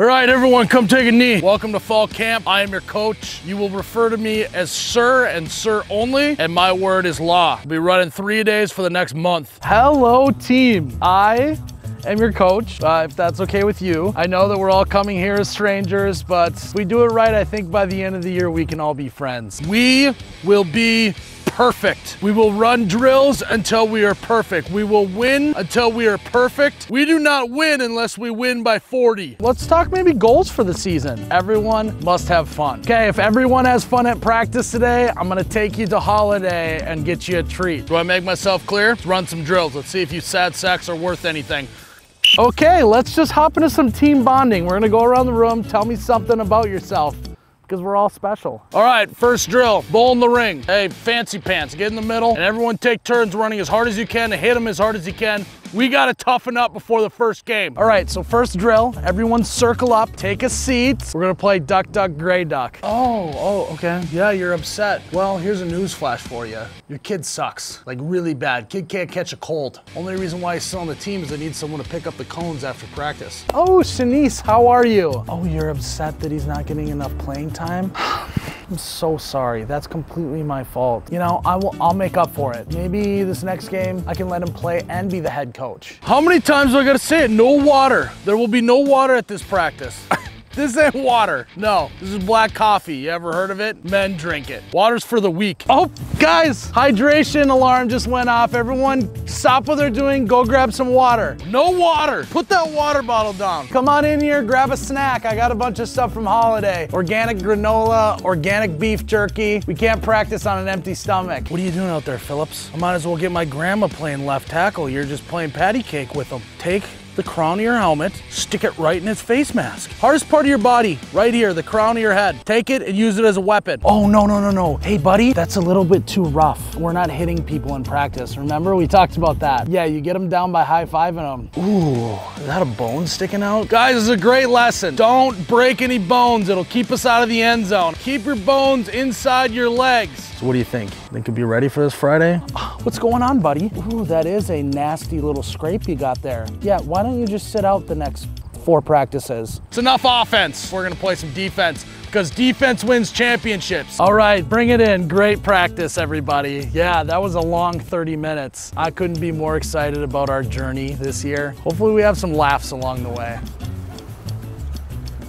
All right, everyone, come take a knee. Welcome to fall camp. I am your coach. You will refer to me as sir and sir only, and my word is law. I'll be running three days for the next month. Hello, team. I am your coach, uh, if that's okay with you. I know that we're all coming here as strangers, but we do it right, I think by the end of the year, we can all be friends. We will be perfect. We will run drills until we are perfect. We will win until we are perfect. We do not win unless we win by 40. Let's talk maybe goals for the season. Everyone must have fun. Okay, if everyone has fun at practice today, I'm gonna take you to holiday and get you a treat. Do I make myself clear? Let's run some drills. Let's see if you sad sacks are worth anything. Okay, let's just hop into some team bonding. We're gonna go around the room, tell me something about yourself because we're all special. All right, first drill, bull in the ring. Hey, fancy pants, get in the middle and everyone take turns running as hard as you can to hit them as hard as you can. We gotta toughen up before the first game. All right, so first drill, everyone circle up, take a seat. We're gonna play duck, duck, gray duck. Oh, oh, okay. Yeah, you're upset. Well, here's a news flash for you. Your kid sucks, like really bad. Kid can't catch a cold. Only reason why he's still on the team is they need someone to pick up the cones after practice. Oh, Shanice, how are you? Oh, you're upset that he's not getting enough playing time? I'm so sorry. That's completely my fault. You know, I will I'll make up for it. Maybe this next game I can let him play and be the head coach. How many times do I gotta say it? No water. There will be no water at this practice. This ain't water. No, this is black coffee. You ever heard of it? Men drink it. Water's for the weak. Oh, guys, hydration alarm just went off. Everyone stop what they're doing. Go grab some water. No water. Put that water bottle down. Come on in here, grab a snack. I got a bunch of stuff from Holiday. Organic granola, organic beef jerky. We can't practice on an empty stomach. What are you doing out there, Phillips? I might as well get my grandma playing left tackle. You're just playing patty cake with them. Take the crown of your helmet, stick it right in its face mask. Hardest part of your body, right here, the crown of your head. Take it and use it as a weapon. Oh, no, no, no, no. Hey, buddy, that's a little bit too rough. We're not hitting people in practice. Remember, we talked about that. Yeah, you get them down by high-fiving them. Ooh, is that a bone sticking out? Guys, this is a great lesson. Don't break any bones. It'll keep us out of the end zone. Keep your bones inside your legs. So what do you think? Think you'll be ready for this Friday? What's going on, buddy? Ooh, that is a nasty little scrape you got there. Yeah, why don't you just sit out the next four practices? It's enough offense. We're gonna play some defense because defense wins championships. All right, bring it in. Great practice, everybody. Yeah, that was a long 30 minutes. I couldn't be more excited about our journey this year. Hopefully we have some laughs along the way.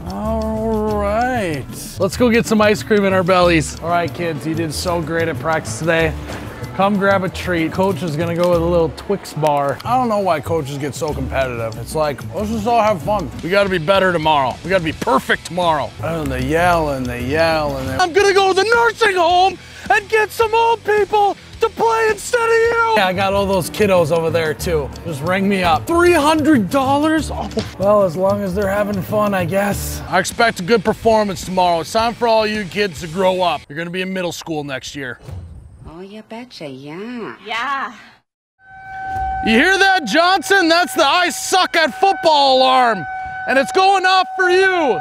All right, let's go get some ice cream in our bellies. All right, kids, you did so great at practice today. Come grab a treat. Coach is gonna go with a little Twix bar. I don't know why coaches get so competitive. It's like, let's just all have fun. We gotta be better tomorrow. We gotta be perfect tomorrow. Oh, and they yell and they yell and they... I'm gonna go to the nursing home and get some old people to play instead of you. Yeah, I got all those kiddos over there too. Just ring me up. $300? Oh. Well, as long as they're having fun, I guess. I expect a good performance tomorrow. It's time for all you kids to grow up. You're gonna be in middle school next year. Oh, you betcha, yeah. Yeah. You hear that, Johnson? That's the I suck at football alarm. And it's going off for you.